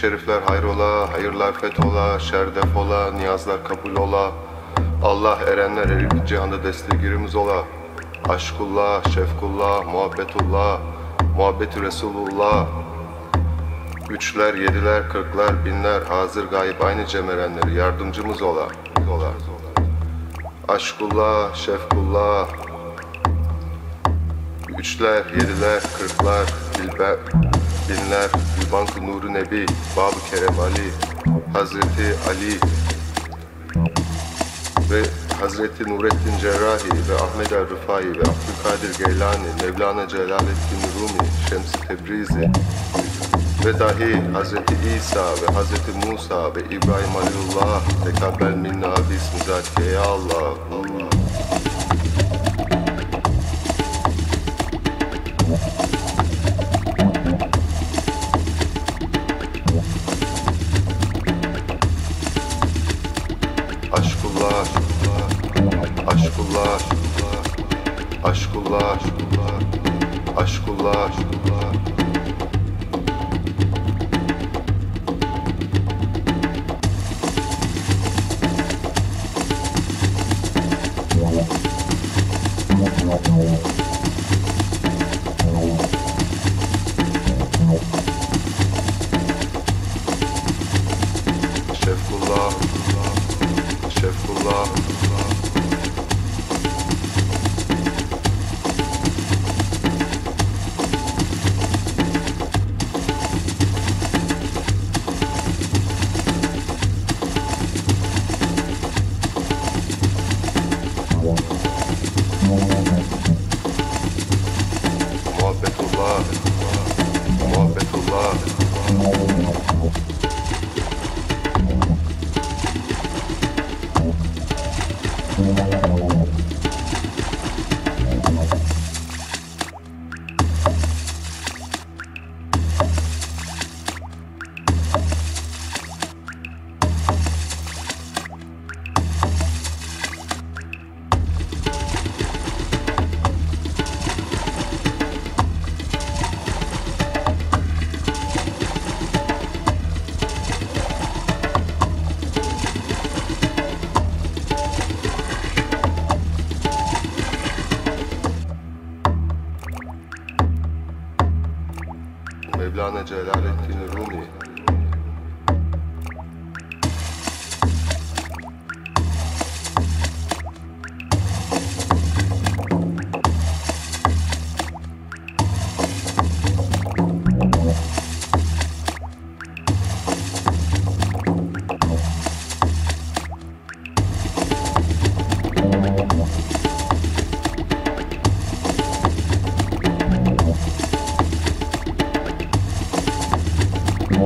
şerifler hayrola, hayırlar fethola, şerdef ola, niyazlar kabul ola. Allah erenler erip cihanda destegirimiz ola. Aşkullah, şefkullah, muhabbetullah, muhabbeti Resulullah. Üçler, yediler, kırklar, binler, hazır gayip aynı cemerenleri yardımcımız ola. ola. Aşkullah, şefkullah, Üçler, yediler, kırklar, bilber, binler, Gülbank-ı Nuru Nebi, Bab-ı Kerem Ali, Hazreti Ali ve Hazreti Nurettin Cerrahi ve Ahmet el Rıfai ve Abdülkadir Geylani, Mevlana Celaleddin Rumi, Şems-i Tebrizi ve dahi Hazreti İsa ve Hazreti Musa ve İbrahim Halilullah tekabbel minna bismi zatike ya Allah. Allah. Ascular, ascular, ascular, ascular. Chef Goulart, Chef Goulart. Roberto Love, Roberto Love. جلال الدين الرومي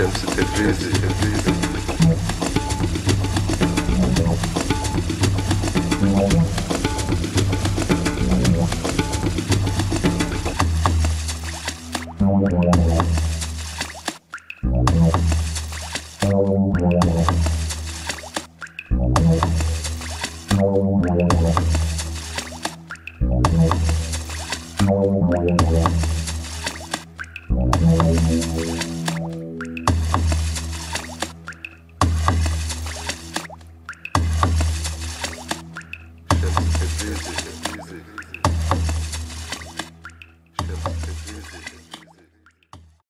чем все те жизни.